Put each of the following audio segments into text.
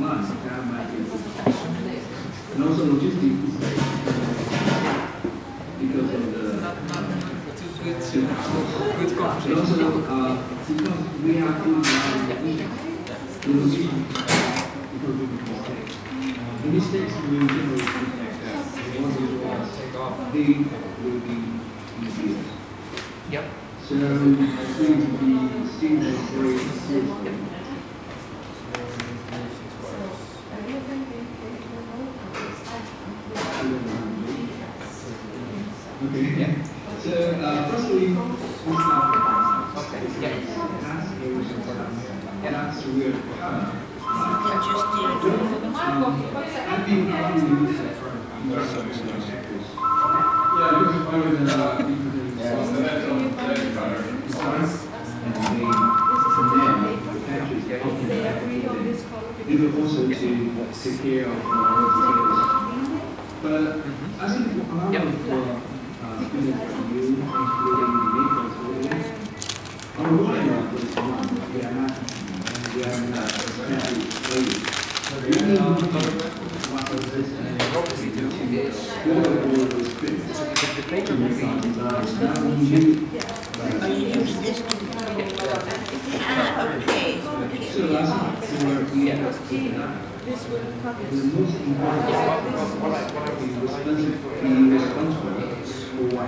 line, that might be. And also logistics, because of the. Not, not too good, to- good And also, uh, because we have to, uh, the location, because we make mistakes. The mistakes will generate like that. The ones that are, Take off. they will be easier. Yep. So it's going to be seen as very. Okay, yeah. So, uh, firstly, we start with Okay, yeah. That's the original stuff. And that's where, uh, can just do it. um, I've been probably used to sectors. Yeah, because I was, uh, besides, and they, from there, the factories get open. They will also to take care of, but I think a lot Yep. of, uh, you, including the there, are worried about this one. We are not, we are not exactly ready. We need to what was this, and We is, the the will you, you use this to. Okay. so last time, we were, we had, the most important yeah, what, what, what I, what I is would responsible, be responsible for what is done. take, Which is something to learn that they will take out that effect of,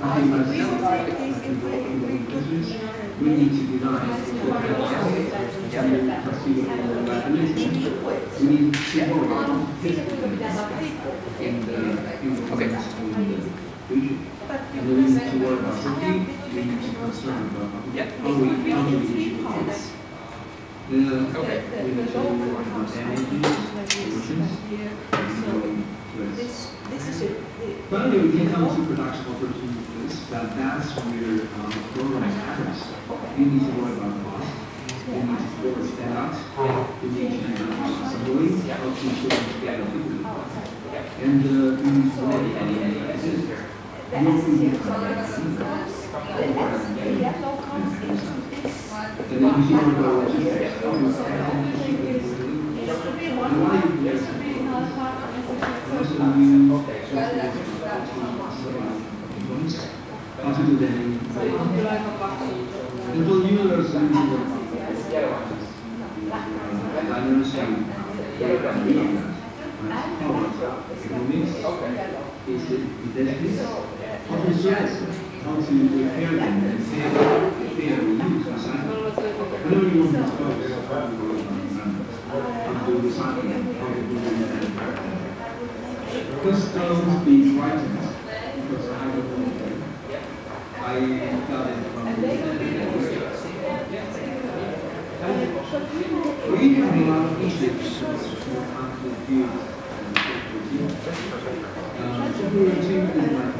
I think as people in the business, we need to design for the foreseeable liability. We need to work on in the, in the Okay. region. And then we need to work on safety, we need to concern about how we, how we issue this. The, Okay. we need to work on solutions, and going to it. This, this is it. Finally, we can come to production opportunities, but that's where, um, program happens. We need to worry about cost, we need to work that out, we need to, assembly, how to put it. Together quickly. And, uh, we need to work on the, The S is here, so the S, the yellow comes into this. and then we should work on logistics, how we So how we only ship it. this, this should be one This is the use components, how to repair them and say if they are used. Whenever you to on how to recycle, how to do that. First, don't be frightened, because I don't know. I got it from the. We have issues for conflict Uh, so we were taking this like,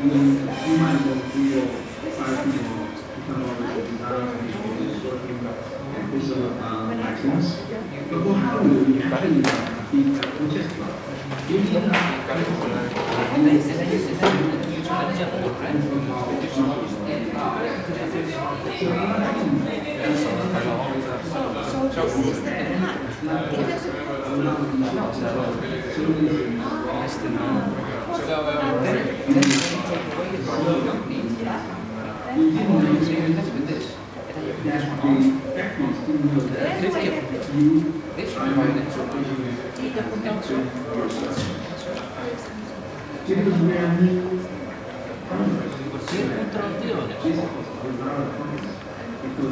and you might go feel five people to come over to design and this working and this uh, license. But what how do we actually be protected? You need And then, and then you, and then you, you try to jump over, right? So you can test with this. And then you can just one on. This here. This should be fine. Then so and so. Because we are new. Because the things we could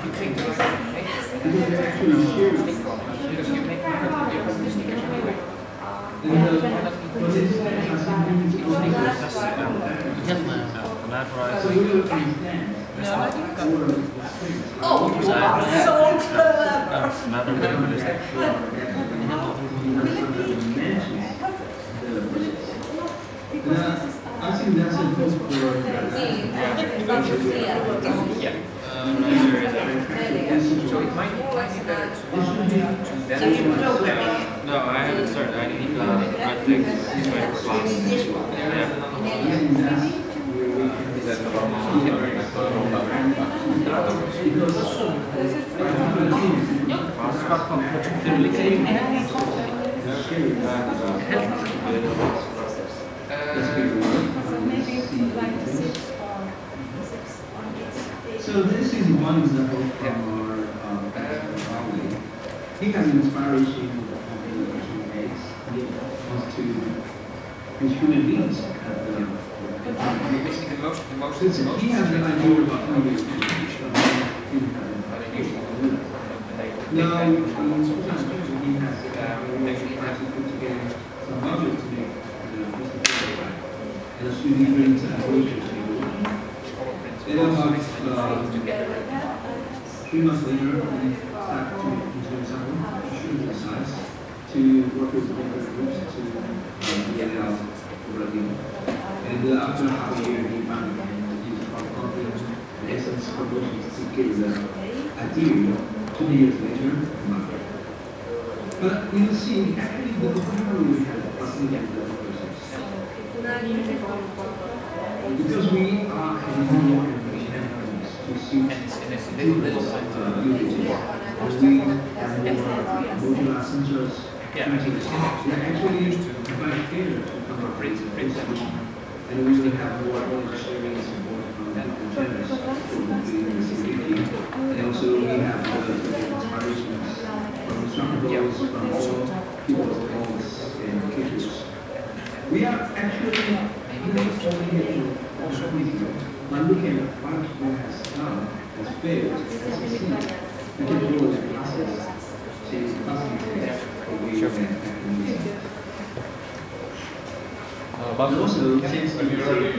Oh, so. I think that's. So it might, it might be better to, to So you. No, I haven't started. I need uh, red things. It's my. So this is one example from. He has an inspiration of the Asian race. He wants to as human beings have the Basically, the most, the most, Since the most. he has an idea about how we No, um, he has, um, actually has to put together some budget to make. And a student brings a brochure to you. Then about, uh, three months And uh, after half a year, he found and in essence, promotions to give the idea two years later, market. But you see, actually, the vocabulary we have in the process. Because we are having more information to see And it's, and uh. And we have more modular sensors. Yeah, I think it's Yeah, actually, provide data to come up with this solution. And we will have more knowledge sharing and support from different channels for the security. And also, we have the inspirations from instructors, from all people's goals and teachers. We are actually, you know, only able also with you, by looking at what one has done, has failed, has succeeded, we can go the process to facilitate what we have actually but also, the music,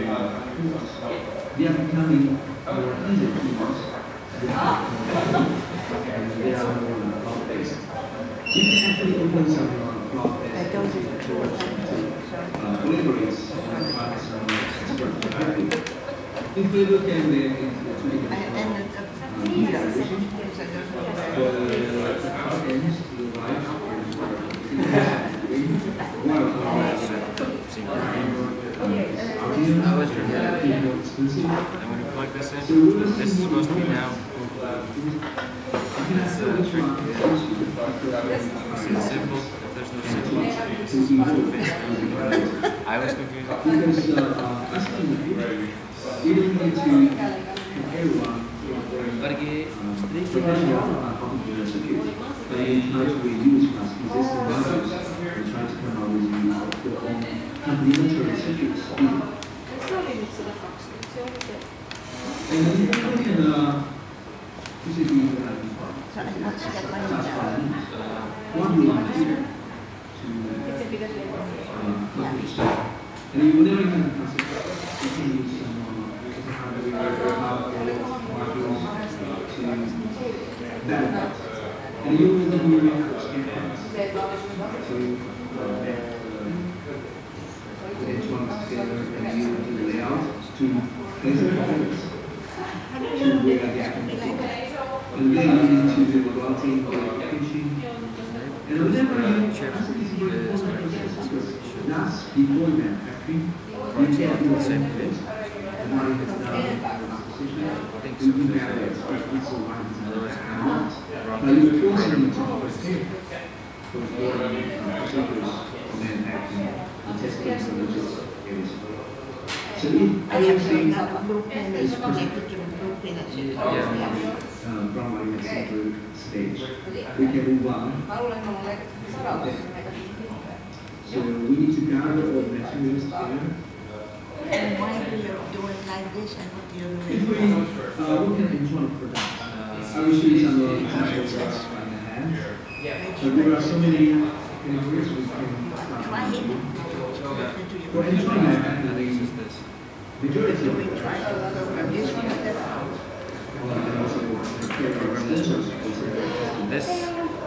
they are becoming more easy to use. And they are more cloud-based. You can actually open some cloud-based to collaborate and find some expert. If we look at the, into the two And different and the uh, media, versions, so there's no the better. front ends to the right and one of them I was forgetting. exclusive. And when you plug this in, this is supposed to be now. That's the trick. See the symbol? If there's no symbol, this is supposed to face. I was confused. Because uh, I think in the future, we don't need to compare one Pergi potential computer security. But in try to reuse past existing values and try to come up with new your own complementary secrets. And then you can the So and what's that one that's about? fine. What you want to do to accomplish that. And you will never can consider you can use some uh, hardware, hardware, modules to that. And you will then use your standards to uh, make the electronics together and you do the layout to place the components to where the components. And then you need to do the routing, the packaging, and whenever you, that's a very important process because that's before you manufacturing, you can't do the same thing. And now you have done the acquisition, you have it, it's so hard to know it's not. But you're forcing them to prepare for the uh, procedures for manufacturing, the testing, so is areas. So if have everything now a blueprint is connected to the blueprint and so. Yeah. uh, from our center stage, we can move on. So we need to gather all the materials together And why do you do it like this and not the other way If we around? uh, look at electronic production, I Uh, will show you some uh, examples uh, by the hand. So there are so many categories we can Try uh, it. do. And do you For electronic I think it's manufacturing, just this. Majority of we it, try to program this one or that one? and also the extensions. This,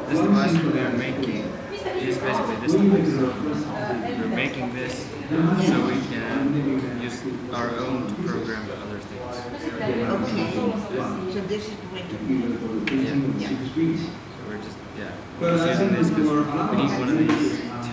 this device we are making is basically this When device. the first of We're making this so we can use our own to program other things. Okay, so this is the way to do it. Even for the printing of Yeah. So we're just, yeah, But we're I just using think this because for we need one of these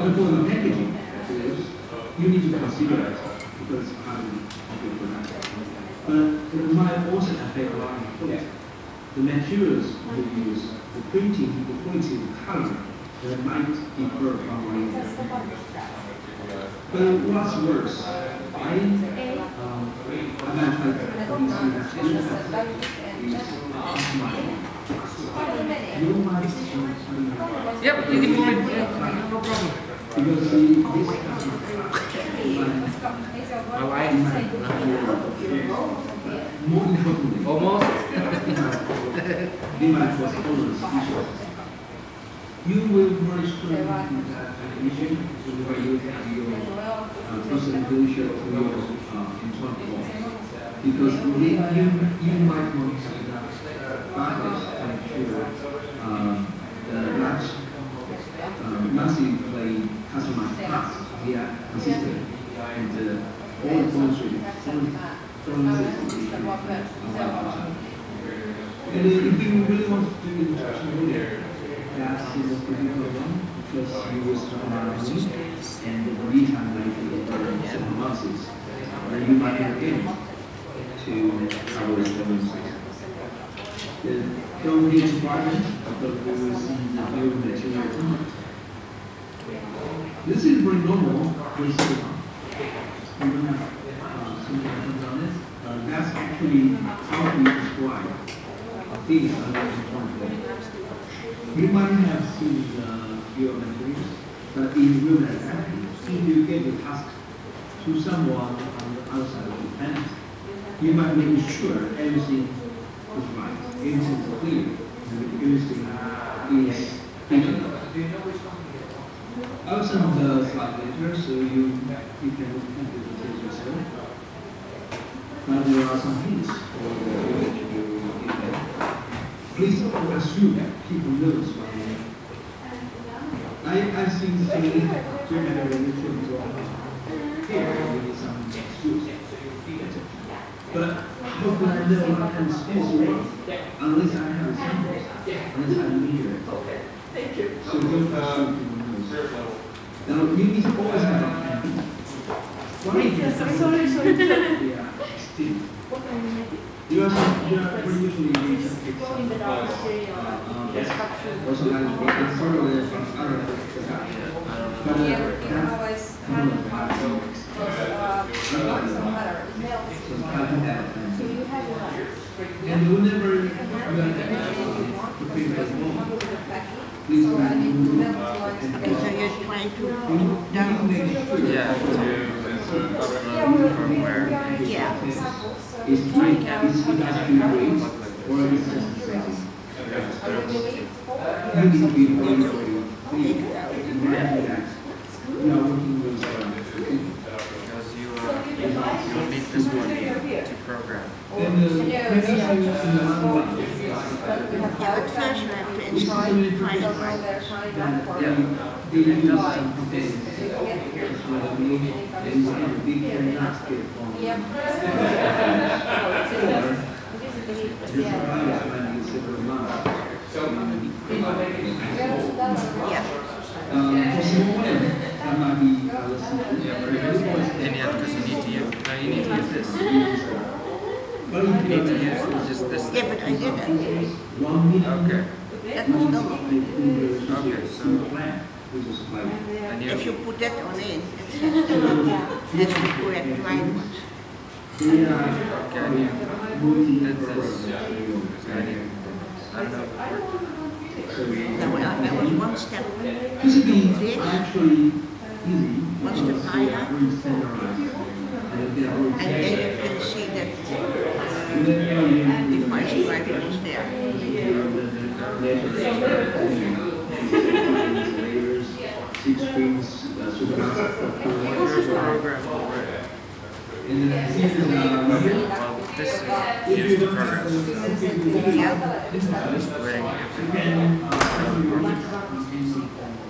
And for the packaging, of you need to consider it because how to do production. But it might also affect our product. The materials we use, the printing, the quality, the color, that might differ from one another. But what's worse, I, um, I'm not trying to you that anything is optimized. Nobody's trying Yep, you can move it. No problem. Because see, this My wife, more importantly, almost. they might cause. You will very that definition where you have your uh, personal credential to your uh, internal. Because you, you might want to backups to ensure um, the large, uh, massively customized parts, they are consistent and uh, all the points will and uh, if you really want to do earlier, that's the one because you will start around and the lead time might be uh, several months. And you might not be able to the demonstration. The be department, because we will see the new material tonight. This is normal with silicon. We don't have uh, some questions on this. Uh, that's actually how we describe these You might have seen the geometries, but in real life, if you give the task to someone on the outside of the planet, you might make sure everything is right, everything is clear, and everything is feasible. I'll send the slide later, so you, you can look at the details yourself. But there are some hints for the image you give them. Please don't assume that people knows what they mean. I, I've seen so many German religions here with some excuse. But how could I know what kind of skills you want? Unless I have samples, unless I measure it. So don't assume people knows. Now, you need to always have a plan. Why? Yeah, still. You are, you are pretty usually doing some fixed stuff. Um, Also, I sort of the other. But that's kind of hard fix. So I think that. And you are to figure out more, please Okay, so you're trying to You put down. make sure. Yeah, from where. Yeah. Is industry grades, or it? You need to be with, uh, Because you, uh, you need this one to program. then the in the Yeah, but first you have to we install system the introduced You need to use just this. Yeah, but I it. One. Okay. That. Okay, so- If you put that on it that's climate. They are. Okay. multi- That is- I I don't know. Now, I I was one step. What's the higher? And they are already And then you can see that uh, the device driver is there. Six program already. And then here is. Well, this is, the program. Yeah. Just waiting You